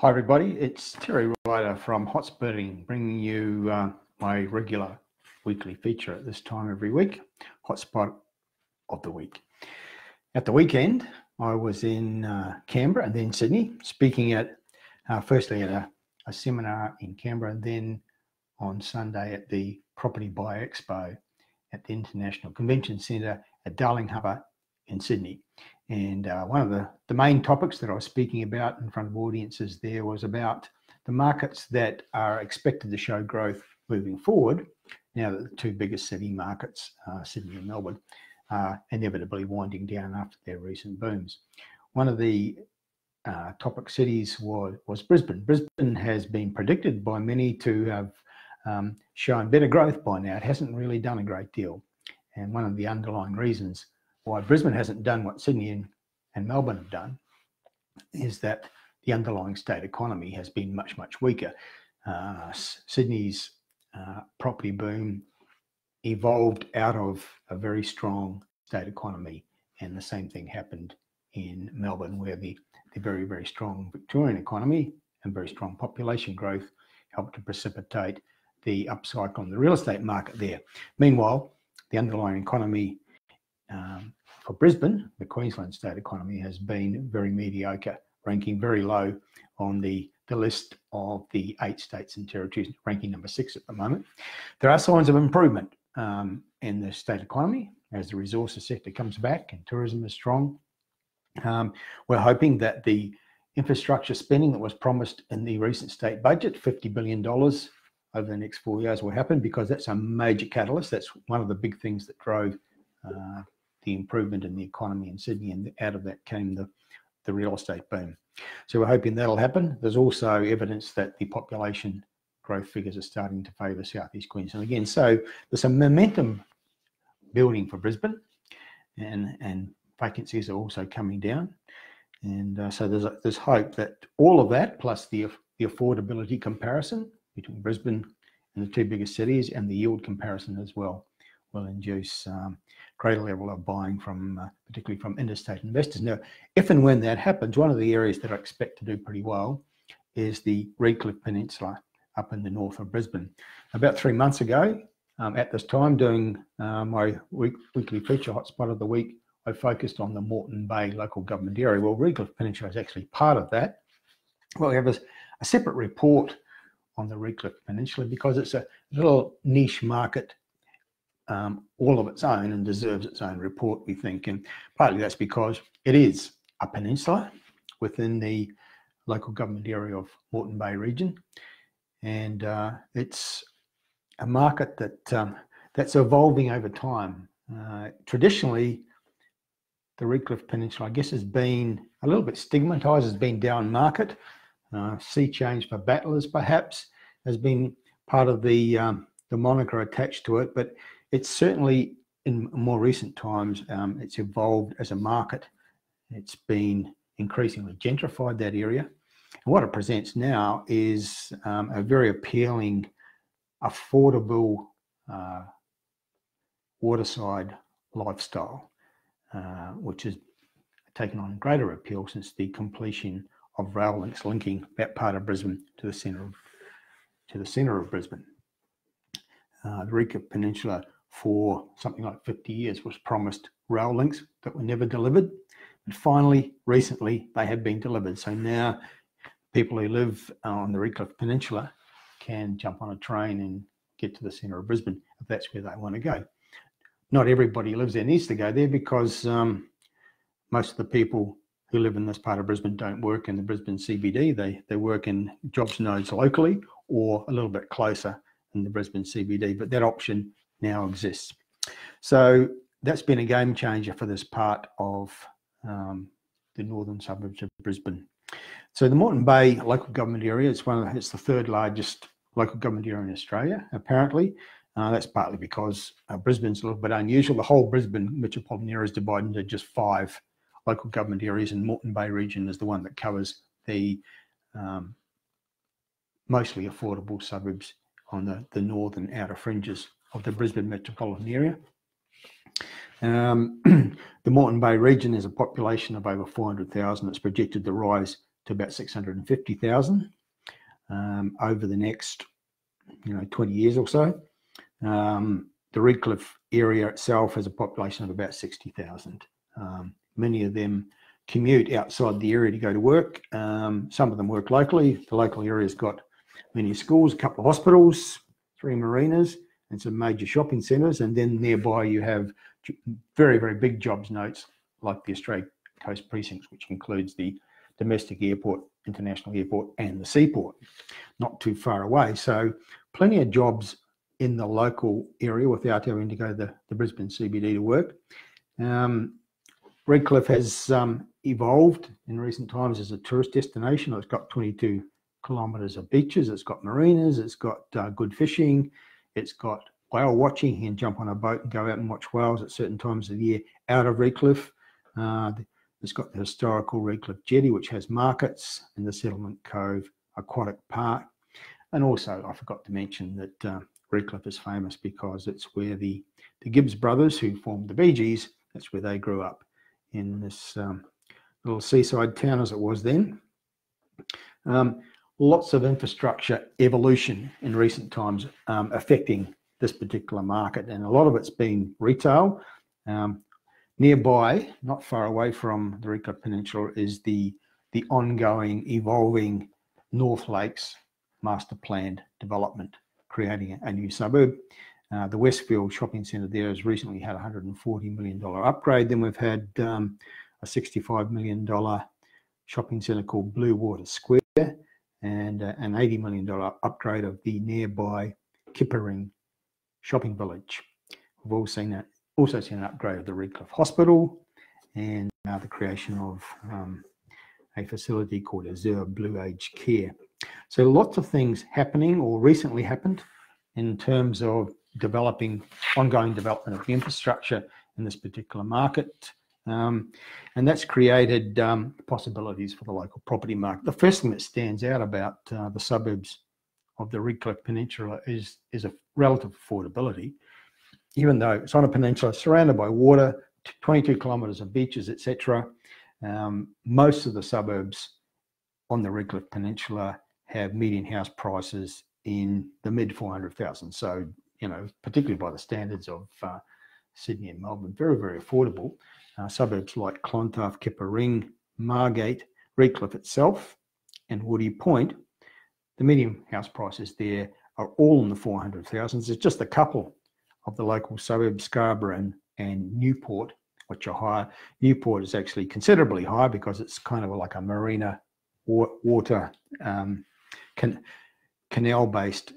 Hi, everybody. It's Terry Ryder from Hotspotting, bringing you uh, my regular weekly feature at this time every week, Hotspot of the Week. At the weekend, I was in uh, Canberra and then Sydney, speaking at, uh, firstly at a, a, seminar in Canberra and then on Sunday at the Property Buy Expo at the International Convention Centre at Darling Harbour in Sydney. And uh, one of the, the main topics that I was speaking about in front of audiences there was about the markets that are expected to show growth moving forward. Now that the two biggest city markets, uh, Sydney and Melbourne, are inevitably winding down after their recent booms. One of the uh, topic cities was, was Brisbane. Brisbane has been predicted by many to have um, shown better growth by now. It hasn't really done a great deal. And one of the underlying reasons why Brisbane hasn't done what Sydney and, and Melbourne have done is that the underlying state economy has been much, much weaker. Uh, Sydney's uh, property boom evolved out of a very strong state economy, and the same thing happened in Melbourne, where the, the very, very strong Victorian economy and very strong population growth helped to precipitate the upcycle in the real estate market there. Meanwhile, the underlying economy um, for Brisbane, the Queensland state economy has been very mediocre, ranking very low on the, the list of the eight states and territories, ranking number six at the moment. There are signs of improvement um, in the state economy as the resources sector comes back and tourism is strong. Um, we're hoping that the infrastructure spending that was promised in the recent state budget, $50 billion over the next four years, will happen because that's a major catalyst. That's one of the big things that drove uh, the improvement in the economy in Sydney, and out of that came the, the real estate boom. So we're hoping that'll happen. There's also evidence that the population growth figures are starting to favour southeast Queensland again. So there's some momentum building for Brisbane, and and vacancies are also coming down. And uh, so there's there's hope that all of that plus the the affordability comparison between Brisbane and the two biggest cities and the yield comparison as well will induce um, greater level of buying from, uh, particularly from interstate investors. Now, if and when that happens, one of the areas that I expect to do pretty well is the Redcliffe Peninsula up in the north of Brisbane. About three months ago, um, at this time, doing uh, my week, weekly feature hotspot of the week, I focused on the Moreton Bay local government area. Well, Redcliffe Peninsula is actually part of that. Well, we have a, a separate report on the Redcliffe Peninsula because it's a little niche market um, all of its own and deserves its own report, we think. And partly that's because it is a peninsula within the local government area of Moreton Bay region. And uh, it's a market that um, that's evolving over time. Uh, traditionally, the Redcliffe Peninsula, I guess, has been a little bit stigmatized as being down market. Uh, sea change for battlers, perhaps, has been part of the um, the moniker attached to it. But it's certainly in more recent times, um, it's evolved as a market. It's been increasingly gentrified that area. And what it presents now is um, a very appealing, affordable uh, waterside lifestyle, uh, which has taken on greater appeal since the completion of rail links linking that part of Brisbane to the centre of to the centre of Brisbane. Uh, the Redcliffe Peninsula for something like 50 years was promised rail links that were never delivered. But finally, recently, they have been delivered. So now people who live on the Redcliffe Peninsula can jump on a train and get to the centre of Brisbane if that's where they want to go. Not everybody lives there needs to go there because um, most of the people who live in this part of Brisbane don't work in the Brisbane CBD. They they work in jobs nodes locally or a little bit closer in the Brisbane CBD. But that option now exists. So that's been a game changer for this part of um, the northern suburbs of Brisbane. So the Moreton Bay local government area is one of the, it's the third largest local government area in Australia, apparently. Uh, that's partly because uh, Brisbane's a little bit unusual. The whole Brisbane metropolitan area is divided into just five local government areas, and Moreton Bay region is the one that covers the um, mostly affordable suburbs on the, the northern outer fringes of the Brisbane metropolitan area. Um, the Moreton Bay region has a population of over 400,000. It's projected to rise to about 650,000 um, over the next, you know, 20 years or so. Um, the Redcliffe area itself has a population of about 60,000. Um, many of them commute outside the area to go to work. Um, some of them work locally. The local area's got many schools, a couple of hospitals, three marinas, and some major shopping centres. And then nearby you have very, very big jobs nodes like the Australia Coast Precincts, which includes the domestic airport, international airport, and the seaport, not too far away. So plenty of jobs in the local area without having to go the, the Brisbane CBD to work. Um, Redcliffe has um, evolved in recent times as a tourist destination. It's got 22 kilometres of beaches, it's got marinas, it's got uh, good fishing, it's got whale watching. You can jump on a boat and go out and watch whales at certain times of the year out of Redcliffe. Uh, it's got the historical Redcliffe Jetty, which has markets, and the Settlement Cove Aquatic Park. And also, I forgot to mention that uh, Redcliffe is famous because it's where the, the Gibbs brothers, who formed the Bee Gees, that's where they grew up in this um, little seaside town as it was then. Um, lots of infrastructure evolution in recent times um, affecting this particular market, and a lot of it's been retail. Um, nearby, not far away from the Redcliffe Peninsula, is the the ongoing, evolving North Lakes master planned development, creating a new suburb. Uh, the Westfield shopping centre there has recently had a $140 million upgrade. Then we've had um, a $65 million shopping centre called Blue Water Square and uh, an $80 million upgrade of the nearby Kippa-Ring shopping village. We've all seen that, also seen an upgrade of the Redcliffe Hospital and uh, the creation of um, a facility called Azure Blue Age Care. So lots of things happening or recently happened in terms of developing, ongoing development of the infrastructure in this particular market. Um, and that's created um, possibilities for the local property market. The first thing that stands out about uh, the suburbs of the Redcliffe Peninsula is, is a relative affordability. Even though it's on a peninsula surrounded by water, 22 kilometres of beaches, etc., um, most of the suburbs on the Redcliffe Peninsula have median house prices in the mid 400,000. So, you know, particularly by the standards of uh, Sydney and Melbourne, very, very affordable. Uh, suburbs like Clontarf, Kippa-Ring, Margate, Redcliffe itself, and Woody Point, the median house prices there are all in the 400,000s. There's just a couple of the local suburbs, Scarborough and, and Newport, which are higher. Newport is actually considerably higher because it's kind of like a marina water um, can, canal-based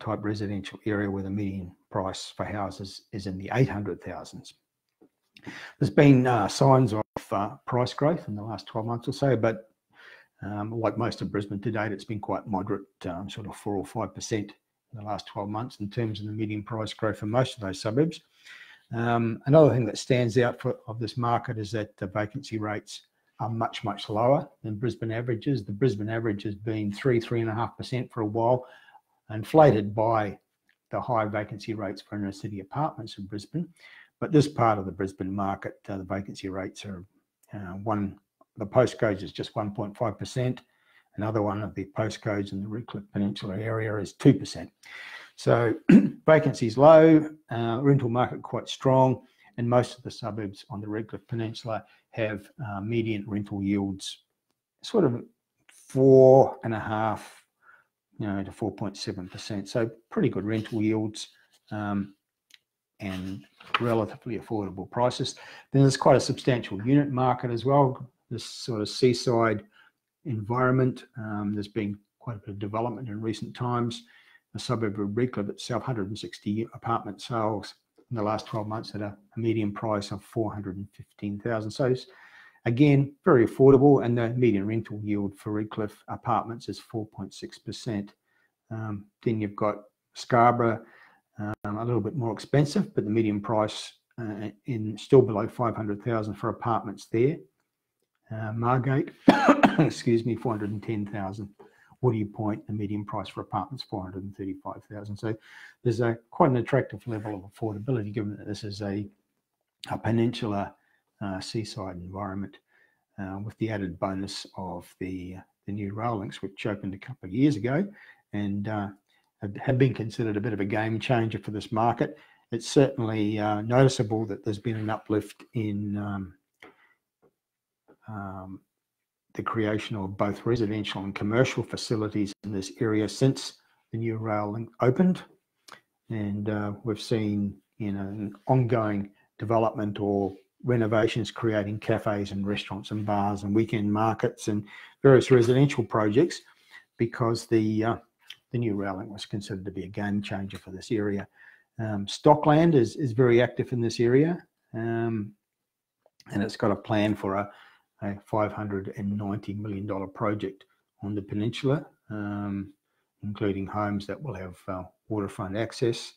type residential area where the median price for houses is in the 800,000s. There's been uh, signs of uh, price growth in the last 12 months or so, but um, like most of Brisbane to date, it's been quite moderate, um, sort of four or five percent in the last 12 months in terms of the median price growth for most of those suburbs. Um, another thing that stands out for, of this market is that the vacancy rates are much, much lower than Brisbane averages. The Brisbane average has been three, three and a half percent for a while, inflated by the high vacancy rates for inner city apartments in Brisbane. But this part of the Brisbane market, uh, the vacancy rates are uh, one, the postcodes is just 1.5%. Another one of the postcodes in the Redcliffe Peninsula area is 2%. So vacancy is low, uh, rental market quite strong, and most of the suburbs on the Redcliffe Peninsula have uh, median rental yields sort of four and a half, you know, to 4.7%. So pretty good rental yields. Um, and relatively affordable prices. Then there's quite a substantial unit market as well. This sort of seaside environment. Um, there's been quite a bit of development in recent times. The suburb of Redcliffe itself, 160 apartment sales in the last 12 months at a, a median price of 415,000. So again, very affordable, and the median rental yield for Redcliffe apartments is 4.6%. Um, then you've got Scarborough, um, a little bit more expensive, but the median price uh, in still below 500,000 for apartments there. Uh, Margate, excuse me, 410,000. Woody Point, the median price for apartments, 435,000. So there's a quite an attractive level of affordability given that this is a, a peninsula uh, seaside environment. uh, with the added bonus of the, the new rail links, which opened a couple of years ago and uh, have been considered a bit of a game changer for this market. It's certainly uh, noticeable that there's been an uplift in um, um, the creation of both residential and commercial facilities in this area since the new rail link opened. And uh, we've seen you know, an ongoing development or renovations creating cafes and restaurants and bars and weekend markets and various residential projects because the uh, the new rail link was considered to be a game changer for this area. Um, Stockland is, is very active in this area um, and it's got a plan for a, a $590 million project on the peninsula, um, including homes that will have uh, waterfront access.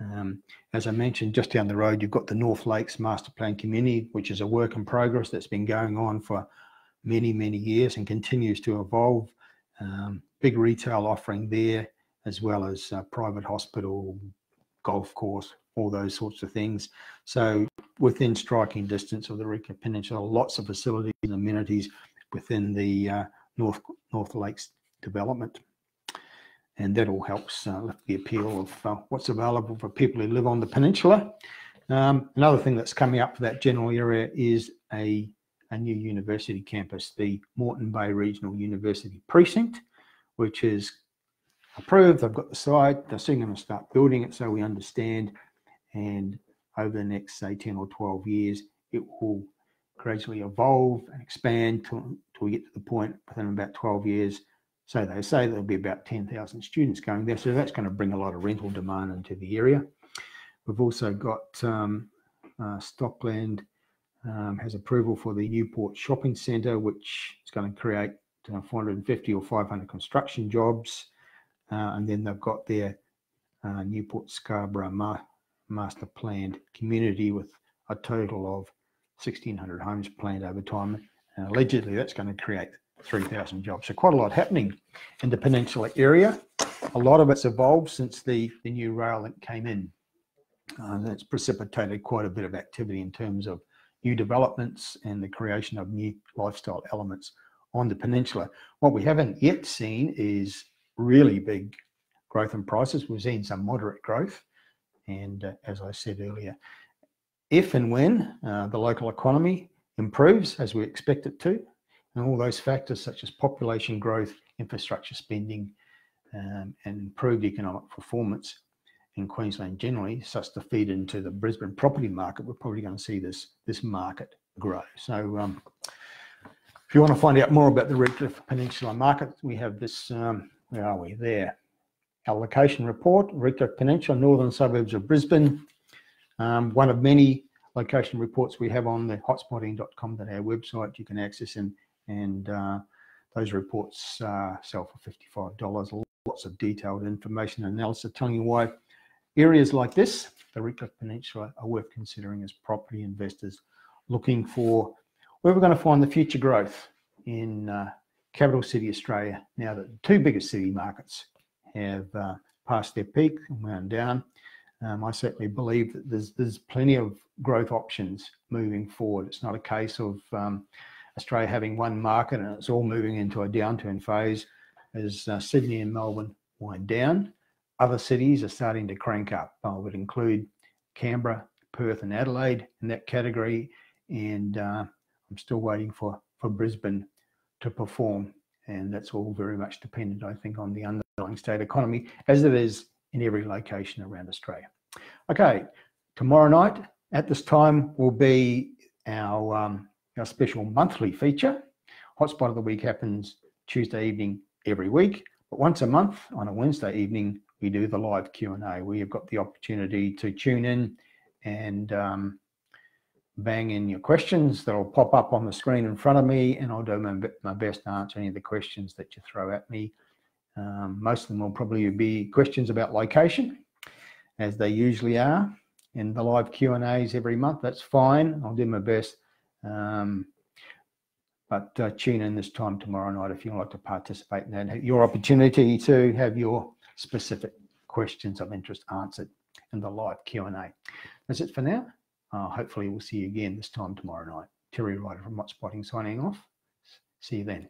Um, as I mentioned, just down the road, you've got the North Lakes Master Plan Community, which is a work in progress that's been going on for many, many years and continues to evolve. Um, big retail offering there, as well as uh, private hospital, golf course, all those sorts of things. So within striking distance of the Rika Peninsula, lots of facilities and amenities within the uh, North North Lakes development. And that all helps uh, lift the appeal of uh, what's available for people who live on the peninsula. Um, another thing that's coming up for that general area is a, a new university campus, the Moreton Bay Regional University Precinct, which is approved. They've got the site. They're soon going to start building it so we understand. And over the next, say, 10 or 12 years, it will gradually evolve and expand until we get to the point within about 12 years. So they say there'll be about 10,000 students going there. So that's going to bring a lot of rental demand into the area. We've also got um, uh, Stockland um, has approval for the Newport Shopping Centre, which is going to create uh, 450 or 500 construction jobs. Uh, and then they've got their uh, Newport Scarborough ma master planned community with a total of 1,600 homes planned over time. And allegedly, that's going to create 3,000 jobs. So quite a lot happening in the peninsula area. A lot of it's evolved since the, the new rail link came in. Uh, that's precipitated quite a bit of activity in terms of new developments and the creation of new lifestyle elements on the peninsula. What we haven't yet seen is really big growth in prices. We've seen some moderate growth. And uh, as I said earlier, if and when uh, the local economy improves as we expect it to, and all those factors such as population growth, infrastructure spending, um, and improved economic performance in Queensland generally starts to feed into the Brisbane property market, we're probably going to see this, this market grow. So um, if you want to find out more about the Redcliffe Peninsula market, we have this um, where are we? There. Our location report, Redcliffe Peninsula, northern suburbs of Brisbane. Um, one of many location reports we have on the hotspotting.com.au website you can access and, and uh, those reports uh, sell for $55. Lots of detailed information and analysis telling you why areas like this, the Redcliffe Peninsula, are worth considering as property investors looking for where we're going to find the future growth in uh, capital city Australia, now that the two biggest city markets have uh, passed their peak and wound down, um, I certainly believe that there's there's plenty of growth options moving forward. It's not a case of um, Australia having one market and it's all moving into a downturn phase as uh, Sydney and Melbourne wind down. Other cities are starting to crank up. I would include Canberra, Perth, and Adelaide in that category. And uh, I'm still waiting for, for Brisbane to perform. And that's all very much dependent, I think, on the underlying state economy, as it is in every location around Australia. Okay, tomorrow night at this time will be our, um, our special monthly feature. Hotspot of the Week happens Tuesday evening every week, but once a month on a Wednesday evening, we do the live Q&A. We have got the opportunity to tune in and um, bang in your questions that'll pop up on the screen in front of me and I'll do my, my best to answer any of the questions that you throw at me. Um, most of them will probably be questions about location as they usually are in the live Q&As every month. That's fine. I'll do my best. Um, but uh, tune in this time tomorrow night if you'd like to participate in that. Your opportunity to have your specific questions of interest answered in the live Q&A. That's it for now. Uh, hopefully we'll see you again this time tomorrow night. Terry Ryder from Hotspotting signing off. See you then.